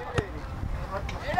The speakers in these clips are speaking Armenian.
Ele.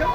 ¿Qué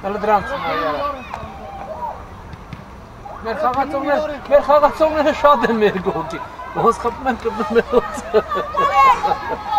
Հələ դրանցում է յարա։ Մեր խաղացողները, մեր խաղացողները շատ են մեր գողի։ Ոնց խփում են կպնում են ոնց։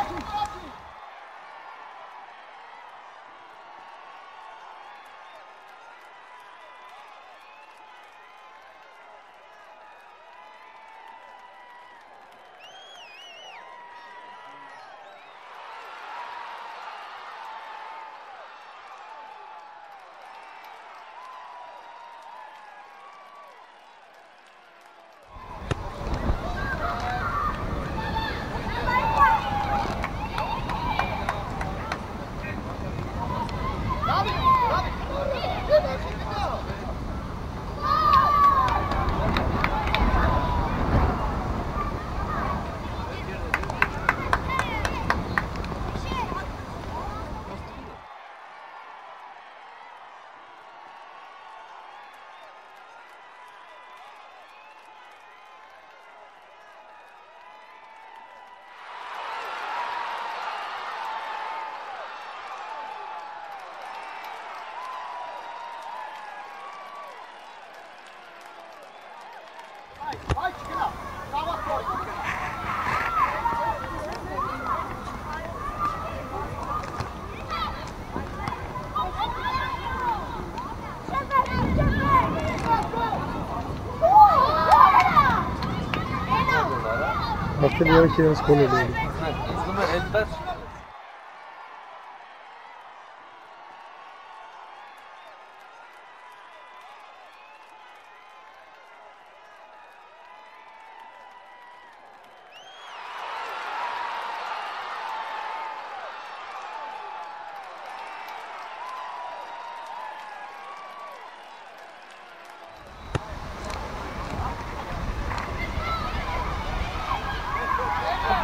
के लिए शेयर्स खोले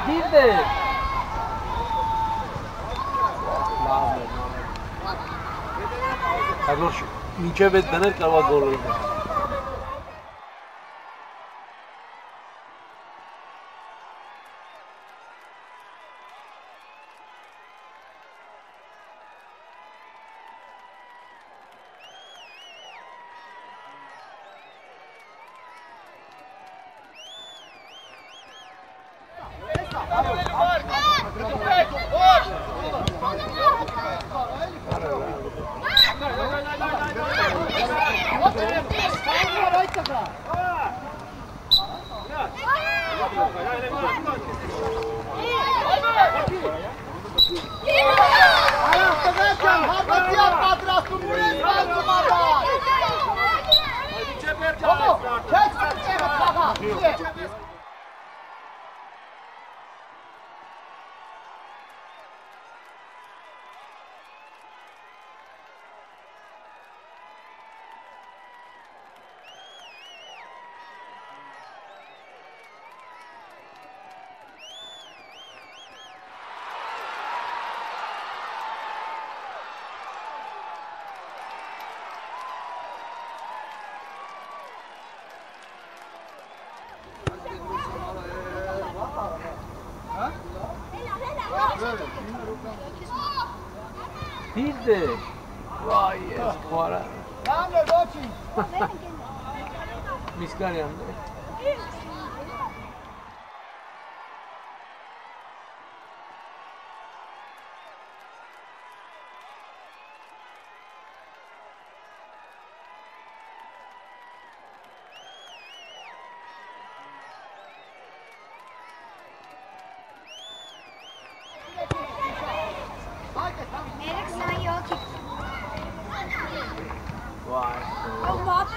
Լավ է, լավ է։ Հagor մինչև այդ դներ կարող գոլ He's the. Oh, yes, Quara. Down there, watching. Miss Garian. Eu boto.